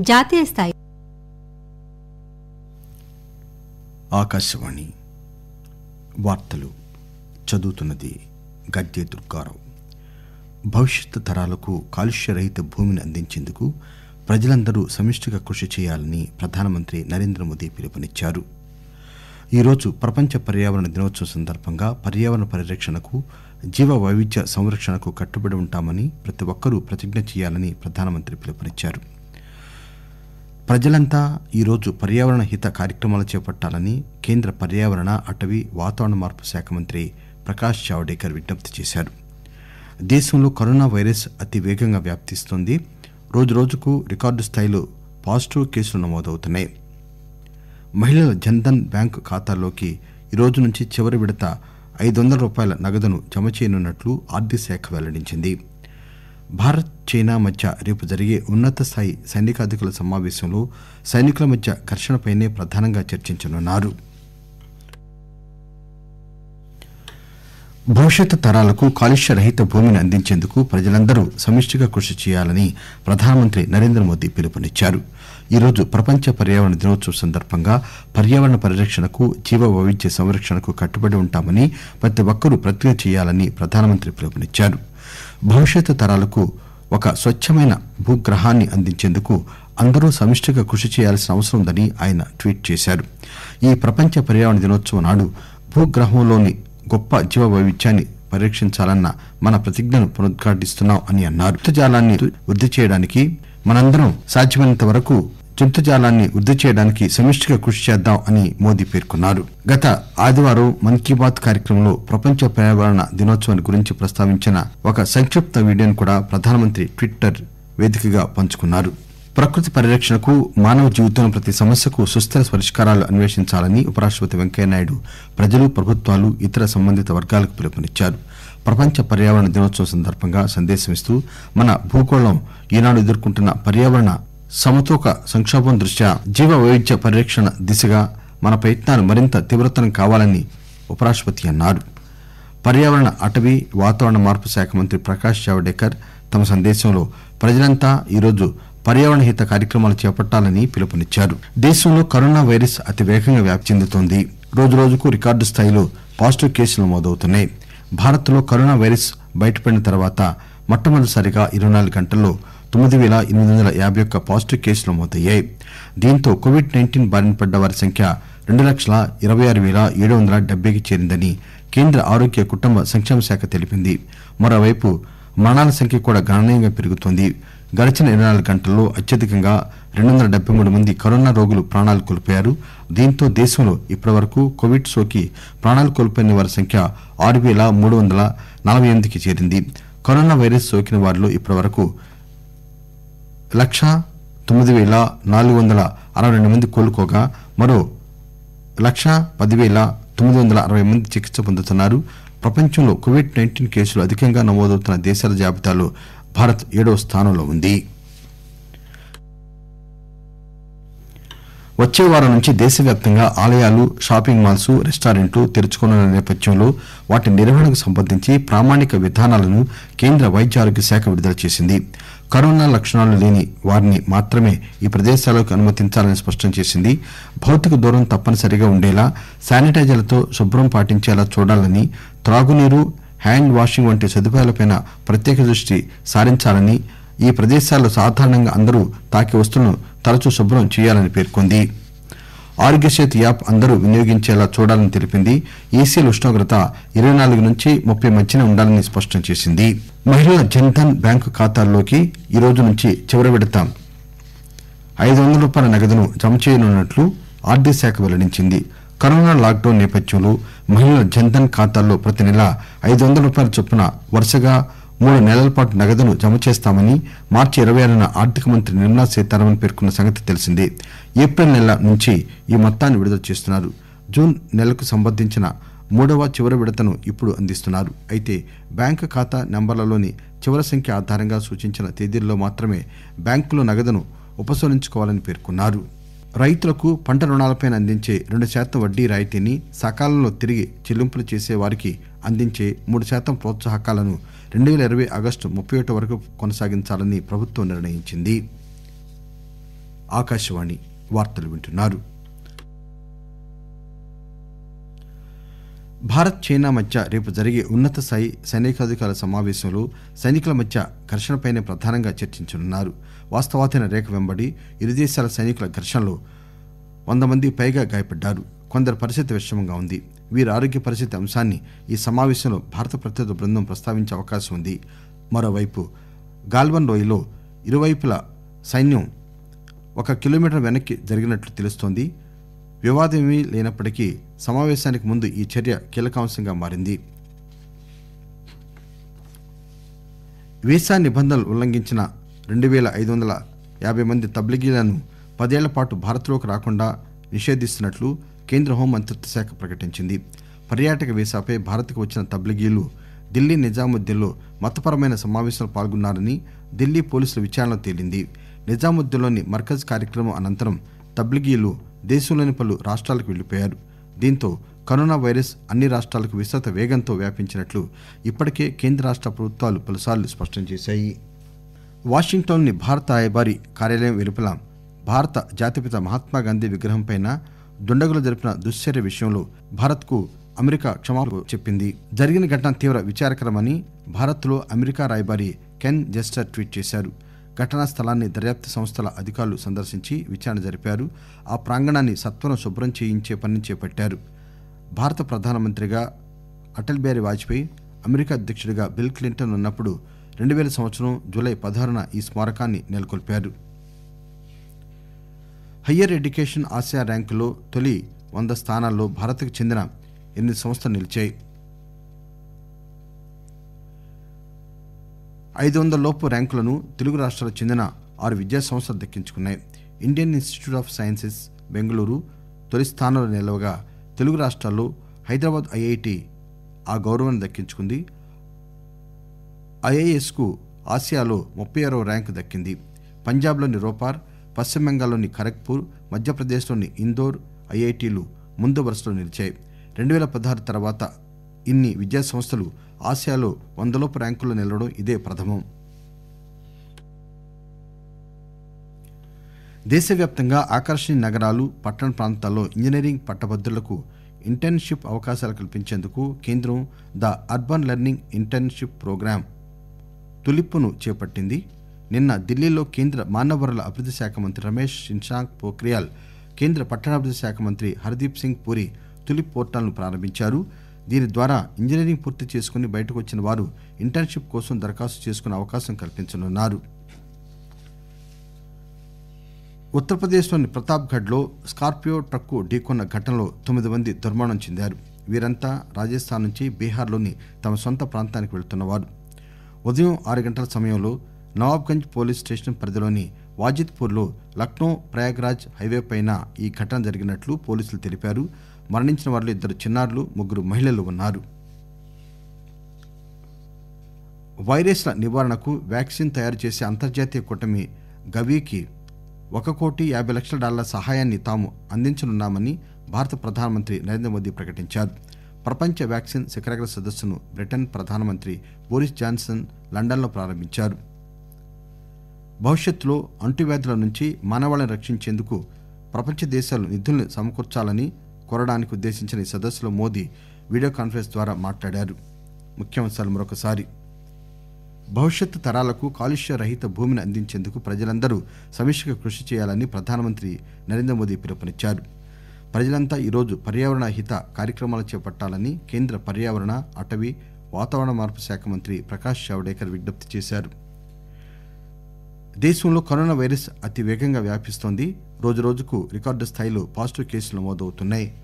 జాతీయ స్థాయి. ఆకాశవాణి వార్తలు చదువుతున్నది గద్దె దుర్గారావు. భవిష్యత్తు తరాలకు కాలుష్యరహిత భూమిని అందించేందుకు ప్రజలందరూ సమిష్టిగా కృషి చేయాలని ప్రధానమంత్రి నరేంద్ర మోదీ పిలుపునిచ్చారు. ఈరోజు ప్రపంచ పర్యావరణ దినోత్సవం సందర్భంగా పర్యావరణ పరిరక్షణకు జీవ వైవిధ్య సంరక్షణకు కట్టుబడి ఉంటామని ప్రతి ఒక్కరూ ప్రతిజ్ఞ చేయాలని ప్రధానమంత్రి పిలుపునిచ్చారు. ప్రజలంతా ఈరోజు పర్యావరణ హిత కార్యక్రమాలు చేపట్టాలని కేంద్ర పర్యావరణ అటవీ వాతావరణ మార్పు శాఖ మంత్రి ప్రకాష్ జావడేకర్ విజ్ఞప్తి చేశారు. దేశంలో కరోనా వైరస్ అతి వేగంగా వ్యాప్తిస్తోంది. రోజురోజుకు రికార్డు స్థాయిలో పాజిటివ్ కేసులు నమోదవుతున్నాయి. మహిళల జన్ధన్ బ్యాంకు ఖాతాల్లోకి ఈ రోజు నుంచి చివరి విడత ఐదు వందల రూపాయల నగదును జమ చేయనున్నట్లు ఆర్థిక శాఖ వెల్లడించింది. భారత్ చైనా మధ్య రేపు జరిగే ఉన్నత స్థాయి సైనికాధికారుల సమావేశంలో సైనికుల మధ్య ఘర్షణపైనే ప్రధానంగా చర్చించనున్నారు. భవిష్యత్తు తరాలకు కాలుష్య రహిత భూమిని అందించేందుకు ప్రజలందరూ సమిష్టిగా కృషి చేయాలని ప్రధానమంత్రి నరేంద్ర మోదీ పిలుపునిచ్చారు. ఈరోజు ప్రపంచ పర్యావరణ దినోత్సవం సందర్భంగా పర్యావరణ పరిరక్షణకు జీవ వైవిధ్య సంరక్షణకు కట్టుబడి ఉంటామని ప్రతి ఒక్కరూ ప్రతిజ్ఞ చేయాలని ప్రధానమంత్రి పిలుపునిచ్చారు. భవిష్యత్తు తరాలకు ఒక స్వచ్ఛమైన భూగ్రహాన్ని అందించేందుకు అందరూ సమిష్టిగా కృషి చేయాల్సిన అవసరం ఉందని ఆయన ట్వీట్ చేశారు. ఈ ప్రపంచ పర్యావరణ దినోత్సవం నాడు భూగ్రహంలోని గొప్ప జీవ వైవిధ్యాన్ని పరిరక్షించాలన్న మన ప్రతిజ్ఞను పునరుద్ఘాటిస్తున్నాం అని అన్నారు. జాలాన్ని వృద్ధి చేయడానికి మనందరం సాధ్యమైనంత వరకు జంతుజాలాన్ని వృద్ధి చేయడానికి సమిష్టిగా కృషి చేద్దాం అని మోదీ పేర్కొన్నారు. గత ఆదివారం మన్ కీ బాత్ కార్యక్రమంలో ప్రపంచ పర్యావరణ దినోత్సవాన్ని గురించి ప్రస్తావించిన ఒక సంక్షిప్త వీడియోను కూడా ప్రధానమంత్రి ట్విట్టర్ వేదికగా పంచుకున్నారు. ప్రకృతి పరిరక్షణకు మానవ జీవితంలో ప్రతి సమస్యకు సుస్థిర పరిష్కారాలు అన్వేషించాలని ఉపరాష్టపతి వెంకయ్యనాయుడు ప్రజలు ప్రభుత్వాలు ఇతర సంబంధిత వర్గాలకు పిలుపునిచ్చారు. ప్రపంచ పర్యావరణ దినోత్సవం సందర్భంగా సందేశమిస్తూ మన భూగోళం ఈనాడు ఎదుర్కొంటున్న పర్యావరణ సమతూక సంక్షోభం దృష్ట్యా జీవ వైవిధ్య పరిరక్షణ దిశగా మన ప్రయత్నాలు మరింత తీవ్రతరం కావాలని ఉపరాష్టపతి అన్నారు. పర్యావరణ అటవీ వాతావరణ మార్పు శాఖ మంత్రి ప్రకాష్ జావడేకర్ తమ సందేశంలో ప్రజలంతా ఈరోజు పర్యావరణ హిత కార్యక్రమాలు చేపట్టాలని పిలుపునిచ్చారు. దేశంలో కరోనా వైరస్ అతి వేగంగా వ్యాప్తి చెందుతోంది. రోజురోజుకు రికార్డు స్థాయిలో పాజిటివ్ కేసులు నమోదవుతున్నాయి. భారత్లో కరోనా వైరస్ బయటపడిన తర్వాత మొట్టమొదటిసారిగా ఇరవై నాలుగు గంటల్లో తొమ్మిది వేల ఎనిమిది వందల యాభై ఒక్క పాజిటివ్ కేసులు నమోదయ్యాయి. దీంతో కోవిడ్ నైన్టీన్ బారిన పడ్డ వారి సంఖ్య రెండు లక్షల ఇరవై ఆరు వేల ఏడు వందల డెబ్బైకి చేరిందని కేంద్ర ఆరోగ్య కుటుంబ సంక్షేమ శాఖ తెలిపింది. మరోవైపు మరణాల సంఖ్య కూడా గణనీయంగా పెరుగుతోంది. గడిచిన ఇరవై నాలుగు గంటల్లో అత్యధికంగా రెండు వందల డెబ్బై మూడు మంది కరోనా రోగులు ప్రాణాలు కోల్పోయారు. దీంతో దేశంలో ఇప్పటివరకు కోవిడ్ సోకి ప్రాణాలు కోల్పోయిన వారి సంఖ్య ఆరు వేల మూడు వందల నలభై ఎనిమిదికి చేరింది. కరోనా వైరస్ సోకిన వారిలో ఇప్పటివరకు లక్ష తొమ్మిది వేల నాలుగు వందల అరవై రెండు మంది కోలుకోగా మరో లక్ష పదివేల తొమ్మిది వందల అరవై మంది చికిత్స పొందుతున్నారు. ప్రపంచంలో కోవిడ్ నైన్టీన్ కేసులు అధికంగా నమోదవుతున్న దేశాల జాబితాలో భారత్ ఏడవ స్థానంలో ఉంది. వచ్చే వారం నుంచి దేశవ్యాప్తంగా ఆలయాలు షాపింగ్ మాల్స్ రెస్టారెంట్లు తెరుచుకోనున్న నేపథ్యంలో వాటి నిర్వహణకు సంబంధించి ప్రామాణిక విధానాలను కేంద్ర వైద్య ఆరోగ్య శాఖ విడుదల చేసింది. కరోనా లక్షణాలు లేని వారిని మాత్రమే ఈ ప్రదేశాలకు అనుమతించాలని స్పష్టం చేసింది. భౌతిక దూరం తప్పనిసరిగా ఉండేలా శానిటైజర్లతో శుభ్రం పాటించేలా చూడాలని త్రాగునీరు హ్యాండ్ వాషింగ్ వంటి సదుపాయాలపై ప్రత్యేక దృష్టి సారించాలని ఈ ప్రదేశాల్లో సాధారణంగా అందరూ తాకే వస్తువులను తరచూ శుభ్రం చేయాలని పేర్కొంది. ఆరోగ్య సేతు యాప్ అందరూ వినియోగించేలా చూడాలని తెలిపింది. ఏసీల ఉష్ణోగ్రత ఇరవై నాలుగు నుంచి ముప్పై మధ్యన ఉండాలని స్పష్టం చేసింది. మహిళల జన్ధన్ బ్యాంకు ఖాతాల్లోకి ఈ రోజు నుంచి చివరి విడత. ఐదు వందల రూపాయల నగదును జమ చేయనున్నట్లు ఆర్థిక శాఖ వెల్లడించింది. కరోనా లాక్డౌన్ నేపథ్యంలో మహిళల జన్ధన్ ఖాతాల్లో ప్రతి నెల ఐదు వందల రూపాయల చొప్పున వరుసగా మూడు నెలల పాటు నగదును జమ చేస్తామని మార్చి ఇరవై ఆరున ఆర్థిక మంత్రి నిర్మలా సీతారామన్ పేర్కొన్న సంగతి తెలిసిందే. ఏప్రిల్ నెల నుంచి ఈ మొత్తాన్ని విడుదల చేస్తున్నారు. జూన్ నెలకు సంబంధించిన మూడవ చివరి విడతను ఇప్పుడు అందిస్తున్నారు. అయితే బ్యాంకు ఖాతా నెంబర్లలోని చివరి సంఖ్య ఆధారంగా సూచించిన తేదీల్లో మాత్రమే బ్యాంకులో నగదును ఉపసంహరించుకోవాలని పేర్కొన్నారు. రైతులకు పంట రుణాలపై అందించే రెండు శాతం వడ్డీ రాయితీని సకాలంలో తిరిగి చెల్లింపులు చేసే వారికి అందించే మూడు శాతం ప్రోత్సాహకాలను రెండు వేల ఇరవై ఆగస్టు ముప్పై ఒకటి వరకు కొనసాగించాలని ప్రభుత్వం నిర్ణయించింది. ఆకాశవాణి వార్తలు వింటున్నారు. భారత్ చైనా మధ్య రేపు జరిగే ఉన్నత స్థాయి సైనికాధికారుల సమావేశంలో సైనికుల మధ్య ఘర్షణపైనే ప్రధానంగా చర్చించనున్నారు. వాస్తవాధీన రేఖ వెంబడి ఇరు దేశాల సైనికుల ఘర్షణలో వంద మంది పైగా గాయపడ్డారు. కొందరి పరిస్థితి విషమంగా ఉంది. వీరి ఆరోగ్య పరిస్థితి అంశాన్ని ఈ సమావేశంలో భారత ప్రతినిధి బృందం ప్రస్తావించే అవకాశం ఉంది. మరోవైపు గాల్వన్ లోయలో ఇరువైపుల సైన్యం ఒక కిలోమీటర్ వెనక్కి జరిగినట్లు తెలుస్తోంది. వివాదమేమీ లేనప్పటికీ సమావేశానికి ముందు ఈ చర్య కీలకాంశంగా మారింది. వీసా నిబంధనలు ఉల్లంఘించిన రెండు వేల ఐదు వందల యాభై మంది తబ్లిగీలను పదేళ్ళ పాటు భారత్లోకి రాకుండా నిషేధిస్తున్నట్లు కేంద్ర హోం మంత్రిత్వ శాఖ ప్రకటించింది. పర్యాటక వీసాపై భారత్కు వచ్చిన తబ్లిగీలు ఢిల్లీ నిజాముద్దీన్లో మతపరమైన సమావేశంలో పాల్గొన్నారని ఢిల్లీ పోలీసుల విచారణలో తేలింది. నిజాముద్దీన్లోని మర్కజ్ కార్యక్రమం అనంతరం తబ్లిగీలు దేశంలోని పలు రాష్ట్రాలకు వెళ్ళిపోయారు దీంతో కరోనా వైరస్ అన్ని రాష్ట్రాలకు విస్తృత వేగంతో వ్యాపించినట్లు ఇప్పటికే కేంద్ర రాష్ట్ర ప్రభుత్వాలు పలుసార్లు స్పష్టం చేశాయి. వాషింగ్టన్లోని భారత రాయబారి కార్యాలయం వెలుపల భారత జాతిపిత మహాత్మాగాంధీ విగ్రహంపై దుండగులు జరిపిన దుశ్చర్య విషయంలో భారత్కు అమెరికా క్షమాపణ చెప్పింది. జరిగిన ఘటన తీవ్ర విచారకరమని భారత్లో అమెరికా రాయబారి కెన్ జెస్టర్ ట్వీట్ చేశారు. ఘటనా స్థలాన్ని దర్యాప్తు సంస్థల అధికారులు సందర్శించి విచారణ జరిపారు. ఆ ప్రాంగణాన్ని సత్వరం శుభ్రం చేయించే పని చేపట్టారు. భారత ప్రధానమంత్రిగా అటల్ బిహారీ వాజ్పేయి అమెరికా అధ్యక్షుడిగా బిల్ క్లింటన్ ఉన్నప్పుడు రెండు వేల సంవత్సరం జూలై పదహారున ఈ స్మారకాన్ని నెలకొల్పారు. హయ్యర్ ఎడ్యుకేషన్ ఆసియా ర్యాంకులో తొలి వంద స్థానాల్లో భారత్కు చెందిన ఎనిమిది సంస్థలు నిలిచాయి. ఐదు వందల లోపు ర్యాంకులను తెలుగు రాష్ట్రాలకు చెందిన ఆరు విద్యా సంస్థలు దక్కించుకున్నాయి. Indian Institute of Sciences Bengaluru తొలి స్థానంలో నిలవగా తెలుగు రాష్ట్రాల్లో హైదరాబాద్ ఐఐటి ఆ గౌరవాన్ని దక్కించుకుంది. ఐఐఎస్కు ఆసియాలో ముప్పై ఆరవ ర్యాంకు దక్కింది. పంజాబ్లోని రోపార్ పశ్చిమ బెంగాల్లోని ఖరగ్పూర్ మధ్యప్రదేశ్లోని ఇందోర్ ఐఐటీలు ముందు వరుసలో నిలిచాయి. రెండు వేల పదహారు తర్వాత ఇన్ని విద్యా సంస్థలు ఆసియాలో వందలోపు ర్యాంకుల్లో నిలవడం ఇదే ప్రథమం. దేశవ్యాప్తంగా ఆకర్షణీయ నగరాలు పట్టణ ప్రాంతాల్లో ఇంజనీరింగ్ పట్టభద్రులకు ఇంటర్న్షిప్ అవకాశాలు కల్పించేందుకు కేంద్రం the urban learning internship program తులిప్పును చేపట్టింది. నిన్న ఢిల్లీలో కేంద్ర మానవ వనరుల అభివృద్ధి శాఖ మంత్రి రమేష్ నిశాంక్ పోఖ్రియాల్ కేంద్ర పట్టణాభివృద్ధి శాఖ మంత్రి హర్దీప్ సింగ్ పూరి తులిప్ పోర్టల్ను ప్రారంభించారు. దీని ద్వారా ఇంజనీరింగ్ పూర్తి చేసుకుని బయటకు వచ్చిన వారు ఇంటర్న్షిప్ కోసం దరఖాస్తు చేసుకునే అవకాశం కల్పించనున్నారు. ఉత్తరప్రదేశ్లోని ప్రతాప్గఢ్లో స్కార్పియో ట్రక్కు ఢీకొన్న ఘటనలో తొమ్మిది మంది దుర్మరణం చెందారు. వీరంతా రాజస్థాన్ నుంచి బీహార్లోని తమ సొంత ప్రాంతానికి వెళ్తున్నవారు. ఉదయం ఆరు గంటల సమయంలో నవాబ్గంజ్ పోలీస్ స్టేషన్ పరిధిలోని వాజిద్పూర్లో లక్నో ప్రయాగ్రాజ్ హైవే పైన ఈ ఘటన జరిగినట్లు పోలీసులు తెలిపారు. మరణించిన వారిలో ఇద్దరు చిన్నారులు ముగ్గురు మహిళలు ఉన్నారు. వైరస్ల నివారణకు వ్యాక్సిన్ తయారు చేసే అంతర్జాతీయ కూటమి గవీకి ఒక కోటి యాభై లక్షల డాలర్ల సహాయాన్ని తాము అందించనున్నామని భారత ప్రధానమంత్రి నరేంద్ర మోదీ ప్రకటించారు. ప్రపంచ వ్యాక్సిన్ శిఖరాగ్ర సదస్సును బ్రిటన్ ప్రధానమంత్రి బోరిస్ జాన్సన్ లండన్లో ప్రారంభించారు. భవిష్యత్తులో అంటువ్యాధుల నుంచి మానవాళిని రక్షించేందుకు ప్రపంచ దేశాలు నిధుల్ని సమకూర్చాలని కోరడానికి ఉద్దేశించిన ఈ సదస్సులో మోదీ వీడియో కాన్ఫరెన్స్ ద్వారా మాట్లాడారు. ముఖ్యాంశాలు మరొకసారి. భవిష్యత్తు తరాలకు కాలుష్య రహిత భూమిని అందించేందుకు ప్రజలందరూ సమిష్టిగా కృషి చేయాలని ప్రధానమంత్రి నరేంద్ర మోదీ పిలుపునిచ్చారు. ప్రజలంతా ఈరోజు పర్యావరణ హిత కార్యక్రమాలు చేపట్టాలని కేంద్ర పర్యావరణ అటవీ వాతావరణ మార్పు శాఖ మంత్రి ప్రకాష్ జావడేకర్ విజ్ఞప్తి చేశారు. దేశంలో కరోనా వైరస్ అతి వేగంగా వ్యాపిస్తోంది. రోజురోజుకు రికార్డు స్థాయిలో పాజిటివ్ కేసులు నమోదవుతున్నాయి.